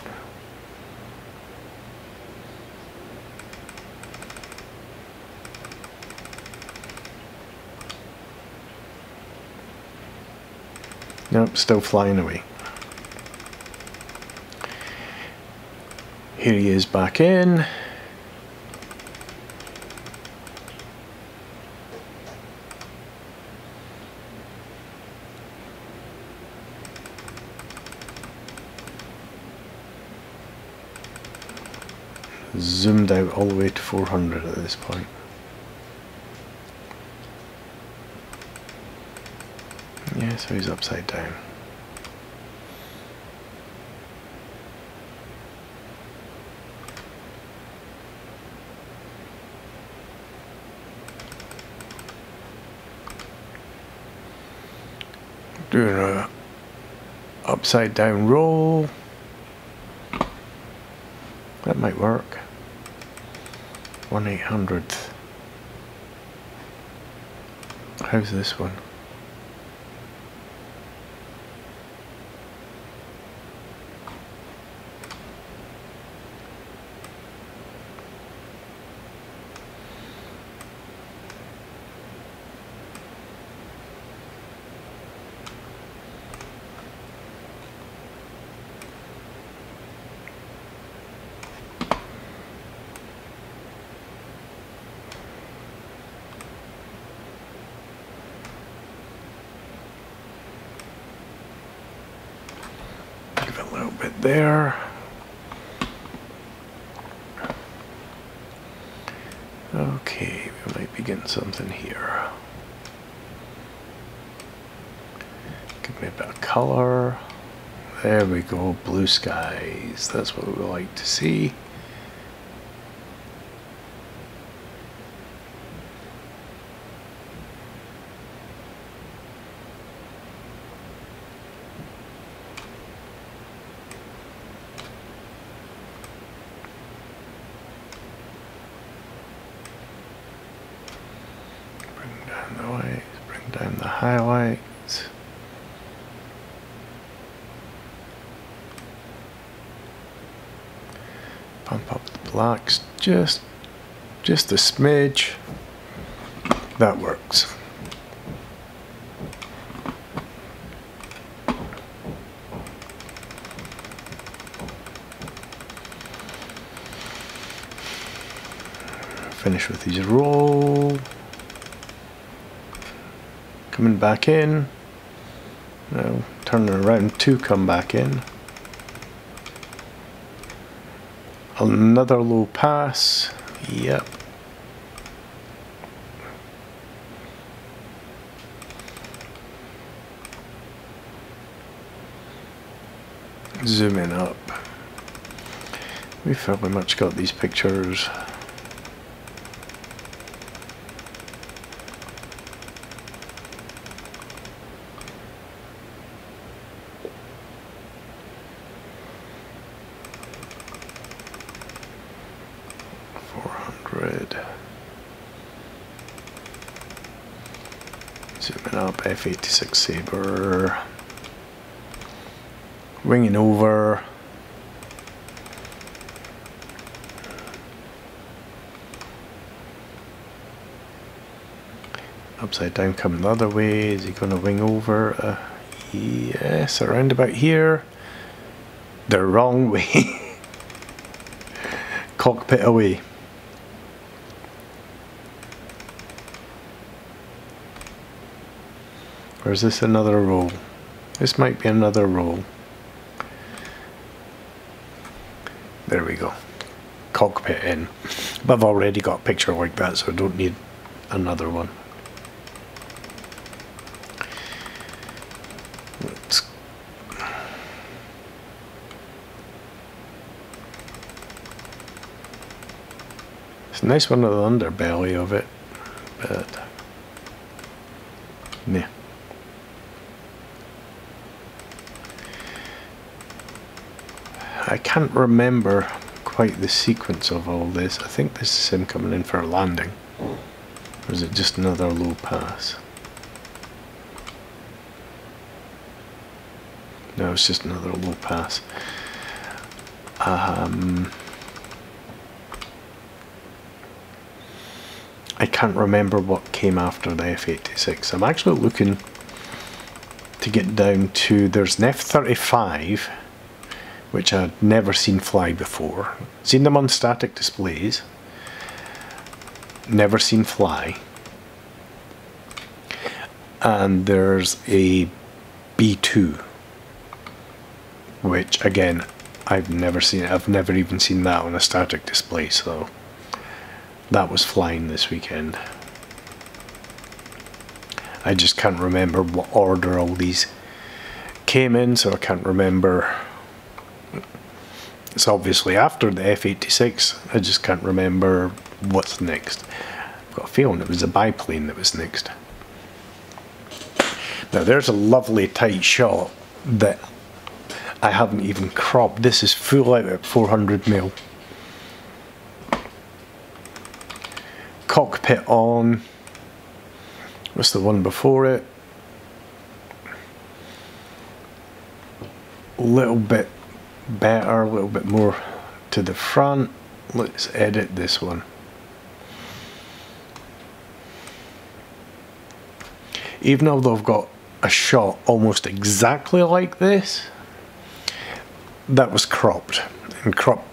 Speaker 1: Nope, still flying away. Here he is back in. Zoomed out all the way to 400 at this point. Yeah, so he's upside down. Doing a upside down roll. That might work. One eight hundredth. How's this one? Give it a little bit there. Okay, we might be getting something here. Give me a bit of color. There we go, blue skies. That's what we like to see. Bring down the whites, bring down the highlights. Blacks just just a smidge. That works. Finish with these roll. Coming back in. No, turning around to come back in. Another low pass. Yep. Zooming up. We've fairly much got these pictures. Six Sabre, Winging over. Upside down coming the other way. Is he going to wing over? Uh, yes, around about here. The wrong [LAUGHS] way. Cockpit away. Or is this another roll? This might be another roll. There we go. Cockpit in. But I've already got a picture like that, so I don't need another one. Let's It's a nice one of the underbelly of it, but yeah. I can't remember quite the sequence of all this. I think this is him coming in for a landing. Or is it just another low pass? No, it's just another low pass. Um, I can't remember what came after the F-86. I'm actually looking to get down to, there's an F-35 which I'd never seen fly before. Seen them on static displays, never seen fly. And there's a B2, which again, I've never seen, I've never even seen that on a static display, so that was flying this weekend. I just can't remember what order all these came in, so I can't remember it's obviously after the F-86. I just can't remember what's next. I've got a feeling it was a biplane that was next. Now there's a lovely tight shot that I haven't even cropped. This is full out at 400 mil. Cockpit on. What's the one before it? A little bit better, a little bit more to the front. Let's edit this one. Even though I've got a shot almost exactly like this, that was cropped and cropped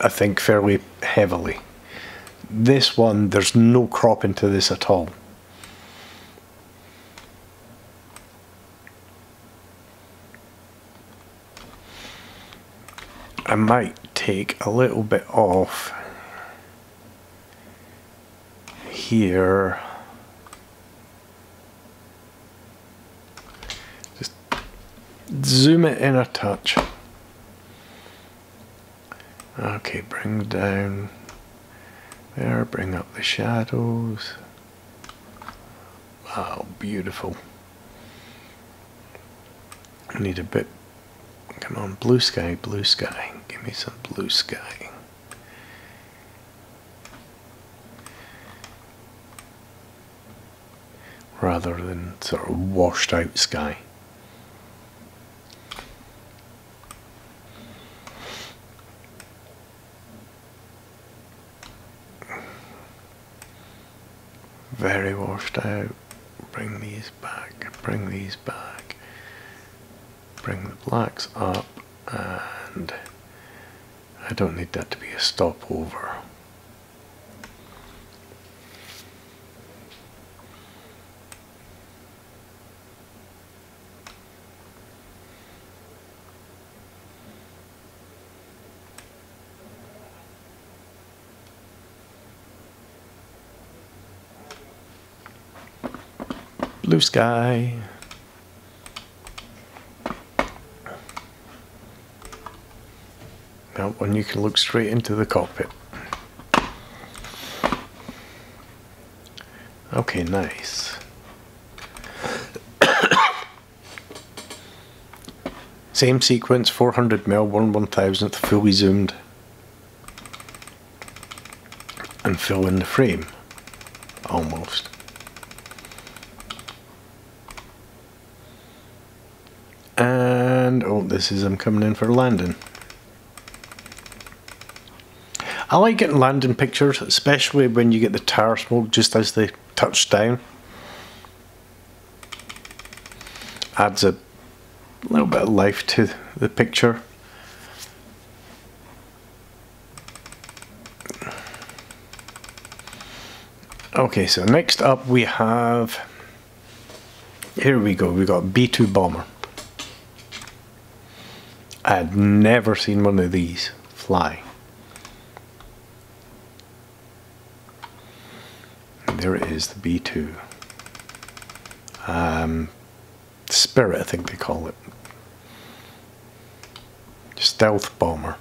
Speaker 1: I think fairly heavily. This one, there's no crop into this at all. I might take a little bit off here. Just zoom it in a touch. Okay, bring down there, bring up the shadows. Wow, beautiful. I need a bit, come on, blue sky, blue sky. Give me some blue sky. Rather than sort of washed out sky. Very washed out. Bring these back, bring these back. Bring the blacks up and I don't need that to be a stopover. Blue sky. One you can look straight into the cockpit. Okay, nice. [COUGHS] Same sequence, 400 mil, 1 1000th, fully zoomed. And fill in the frame. Almost. And, oh, this is them coming in for landing. I like getting landing pictures, especially when you get the tire smoke just as they touch down. Adds a little bit of life to the picture. Okay, so next up we have, here we go, we got B-2 Bomber. I'd never seen one of these fly. Is, the B-2. Um, Spirit, I think they call it. Stealth bomber.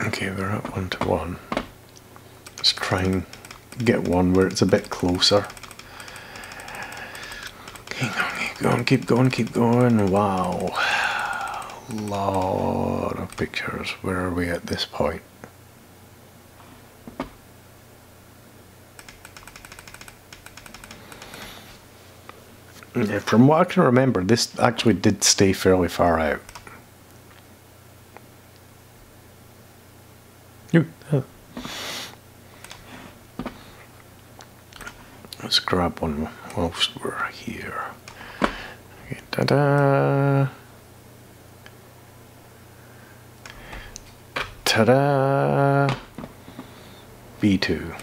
Speaker 1: Okay, we're at one to one. Let's try and get one where it's a bit closer. Keep going, keep going, keep going. Wow. Lot of pictures. Where are we at this point? From what I can remember, this actually did stay fairly far out. Let's grab one whilst we're here. Okay, ta-da! Ta-da! B2.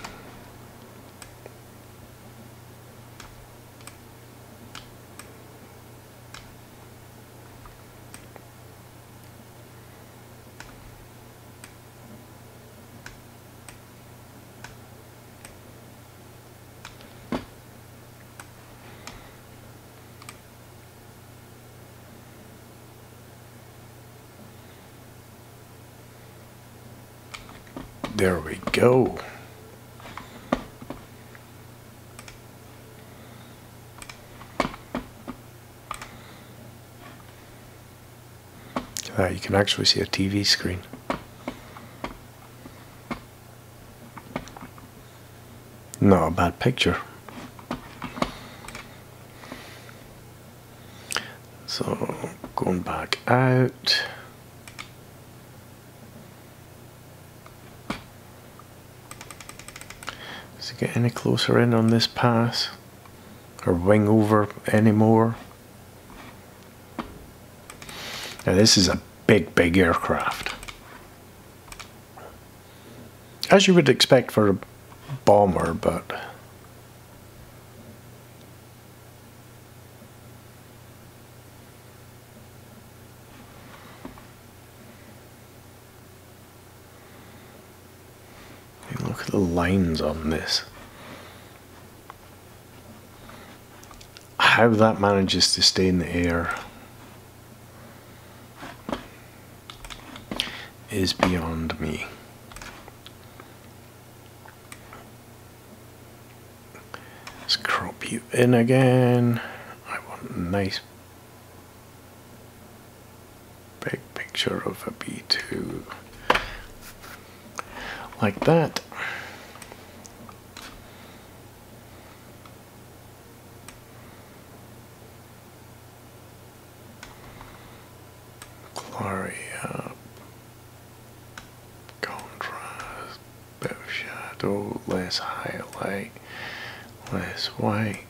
Speaker 1: There we go. That you can actually see a TV screen. Not a bad picture. So going back out. Does it get any closer in on this pass? Or wing over anymore? Now this is a big, big aircraft. As you would expect for a bomber, but... Look at the lines on this. How that manages to stay in the air is beyond me. Let's crop you in again. I want a nice big picture of a B2 like that. Glory up, contrast, bit of shadow, less highlight, less white.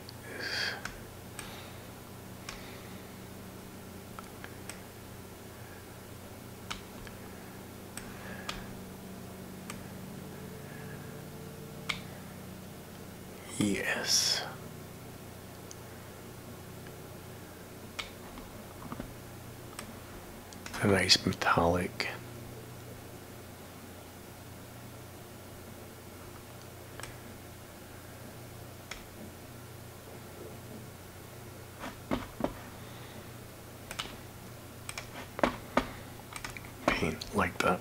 Speaker 1: Yes. A nice metallic. Paint like that.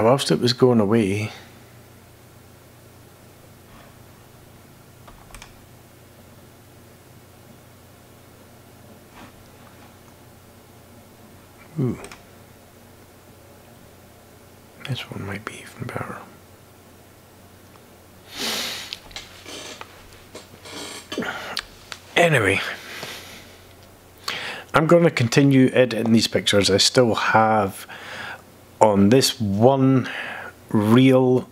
Speaker 1: Now, whilst it was going away, Ooh. This one might be even better. Anyway, I'm going to continue editing these pictures. I still have on this one reel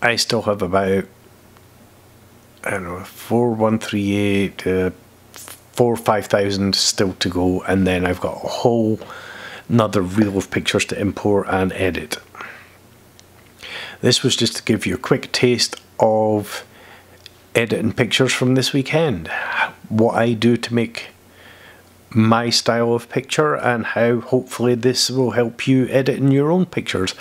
Speaker 1: I still have about I don't know four one three eight uh, four five thousand still to go, and then I've got a whole another reel of pictures to import and edit. This was just to give you a quick taste of editing pictures from this weekend. What I do to make my style of picture and how hopefully this will help you edit in your own pictures.